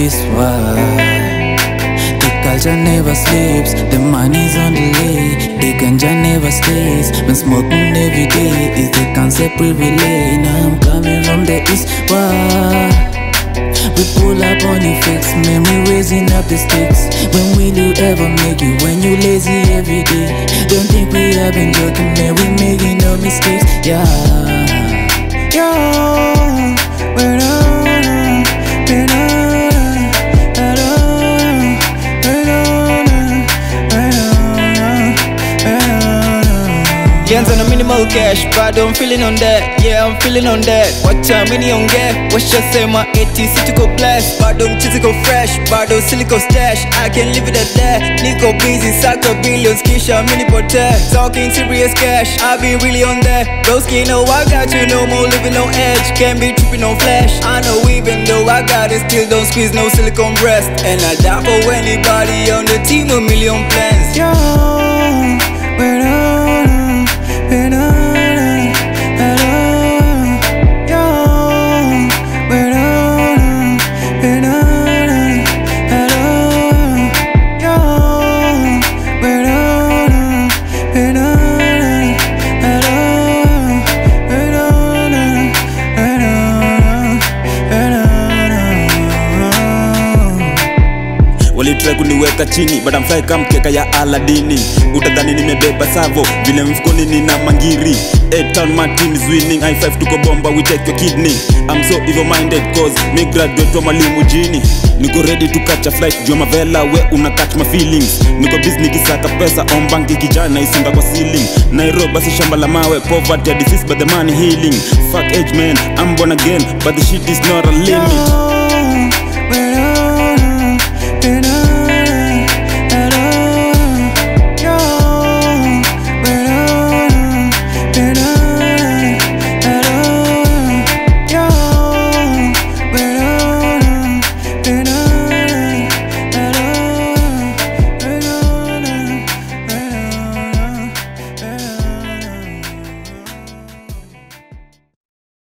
east why The culture never sleeps, the money's on delay The ganja never stays, been smoking every day Is the concept now I'm coming from the east why we pull up on your fix, man, we raising up the stakes When will you ever make it? When you lazy every day. Don't think we have been joking, man, we making no mistakes, Yeah, not. Lianza na minimal cash, but I'm feeling on that. Yeah, I'm feeling on that. Wacha mini ongea, washasema eti si tuko blessed Bado mchizi ko fresh, bado siliko stash. I can leave it at that. Niko busy, saka billions, kisha mini pote Talking serious cash, I be really on that. Broski, know I got you, no more living on edge. Can't be tripping on flash I know even though I got it, still don't squeeze no silicone breast. And I die for anybody on the team, a million plans. Yo, walitrai kuniweka chini fly kama mkeka ya aladini utadhani nimebeba savo vile mfukoni nina mangiri. A town is winning i 5 tuko bomba we take your kidney. I'm so evil minded cause me graduate wa mwalimu jini. Niko ready to catch a flight jua mavela we una catch my feelings. Niko busy nikisaka pesa ombangi kijana isinda kwa ceiling. Nairobi si shamba la mawe poverty a disease but the money healing. Fuck age man I'm born again but the shit is not a limit